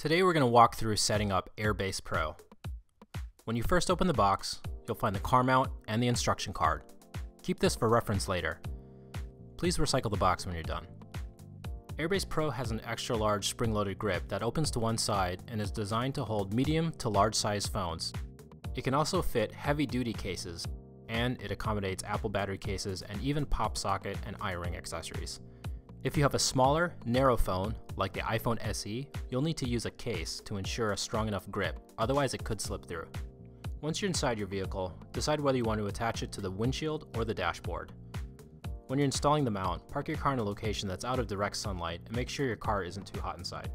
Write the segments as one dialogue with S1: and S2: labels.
S1: Today we're going to walk through setting up Airbase Pro. When you first open the box, you'll find the car mount and the instruction card. Keep this for reference later. Please recycle the box when you're done. Airbase Pro has an extra large spring-loaded grip that opens to one side and is designed to hold medium to large size phones. It can also fit heavy-duty cases, and it accommodates Apple battery cases and even pop socket and iRing accessories. If you have a smaller, narrow phone, like the iPhone SE, you'll need to use a case to ensure a strong enough grip, otherwise it could slip through. Once you're inside your vehicle, decide whether you want to attach it to the windshield or the dashboard. When you're installing the mount, park your car in a location that's out of direct sunlight and make sure your car isn't too hot inside.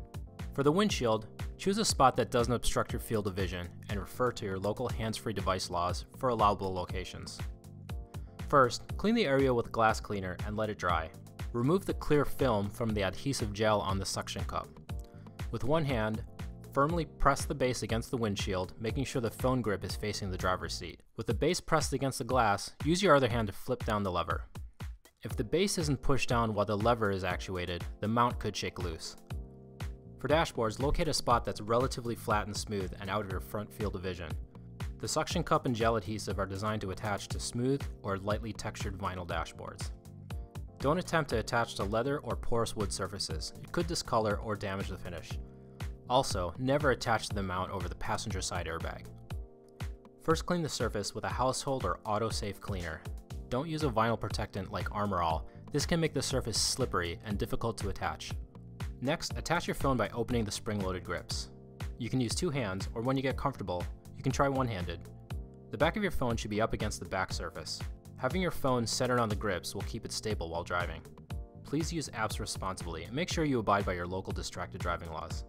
S1: For the windshield, choose a spot that doesn't obstruct your field of vision and refer to your local hands-free device laws for allowable locations. First, clean the area with glass cleaner and let it dry, Remove the clear film from the adhesive gel on the suction cup. With one hand, firmly press the base against the windshield, making sure the phone grip is facing the driver's seat. With the base pressed against the glass, use your other hand to flip down the lever. If the base isn't pushed down while the lever is actuated, the mount could shake loose. For dashboards, locate a spot that's relatively flat and smooth and out of your front field of vision. The suction cup and gel adhesive are designed to attach to smooth or lightly textured vinyl dashboards. Don't attempt to attach to leather or porous wood surfaces. It could discolor or damage the finish. Also, never attach the mount over the passenger side airbag. First clean the surface with a household or auto-safe cleaner. Don't use a vinyl protectant like Armor All. This can make the surface slippery and difficult to attach. Next, attach your phone by opening the spring-loaded grips. You can use two hands, or when you get comfortable, you can try one-handed. The back of your phone should be up against the back surface. Having your phone centered on the grips will keep it stable while driving. Please use apps responsibly and make sure you abide by your local distracted driving laws.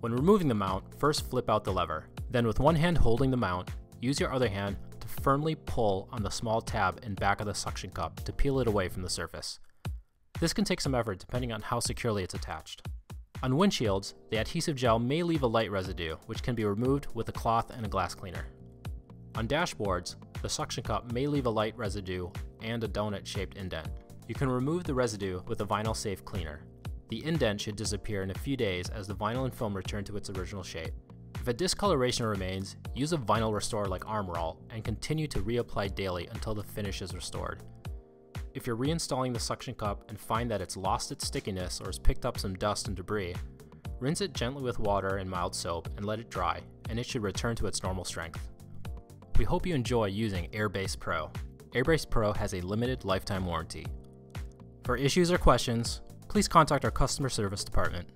S1: When removing the mount, first flip out the lever. Then with one hand holding the mount, use your other hand to firmly pull on the small tab in back of the suction cup to peel it away from the surface. This can take some effort depending on how securely it's attached. On windshields, the adhesive gel may leave a light residue, which can be removed with a cloth and a glass cleaner. On dashboards, the suction cup may leave a light residue and a donut-shaped indent. You can remove the residue with a vinyl safe cleaner. The indent should disappear in a few days as the vinyl and film return to its original shape. If a discoloration remains, use a vinyl restorer like Armor All and continue to reapply daily until the finish is restored. If you're reinstalling the suction cup and find that it's lost its stickiness or has picked up some dust and debris, rinse it gently with water and mild soap and let it dry, and it should return to its normal strength. We hope you enjoy using Airbase Pro. Airbase Pro has a limited lifetime warranty. For issues or questions, please contact our customer service department.